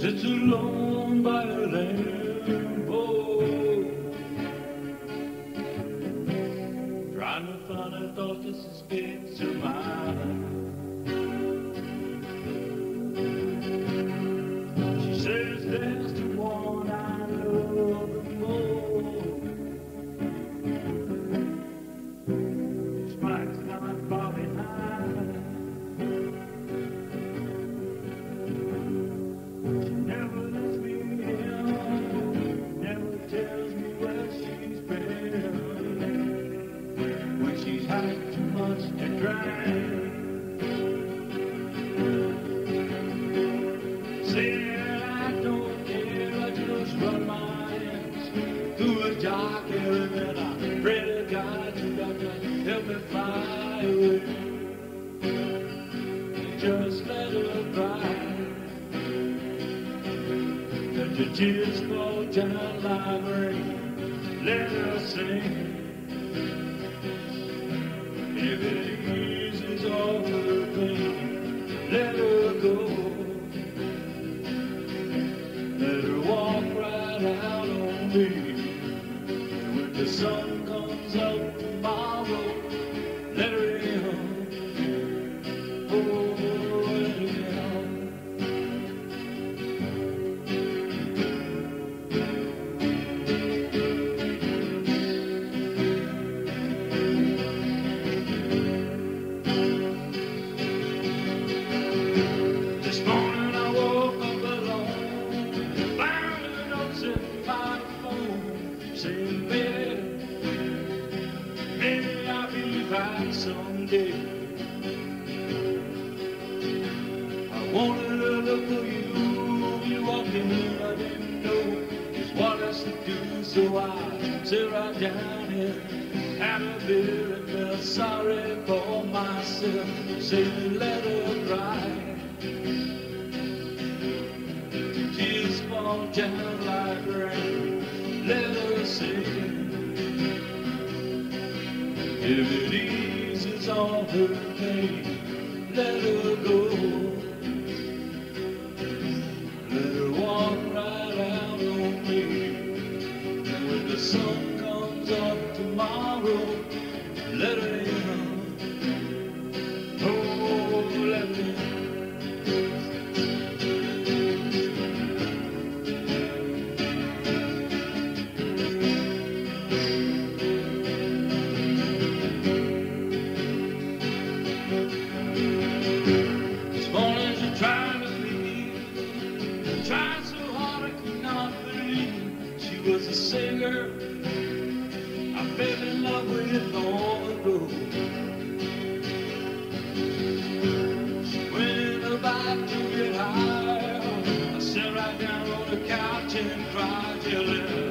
sits alone by a lamp trying to find a thought that escapes her mind. She had too much to drink. Said I don't care, I just run my hands through a area and I pray to God to help me fly away. Just let her cry. Let the tears fall down like rain. Let her sing. Let her walk right out on me. When the sun comes up someday. I wanted to look for you, you walked in, and I didn't know just what else to do, so I sit right down here, had a beer and felt sorry for myself, saying let her cry. Tears fall down like rain. Let her sing. If it eases let her go. Let her walk right out on me. And when the sun comes up tomorrow, let her in. Oh, let her on the road. In the back to get high. I sat right down on the couch and cried till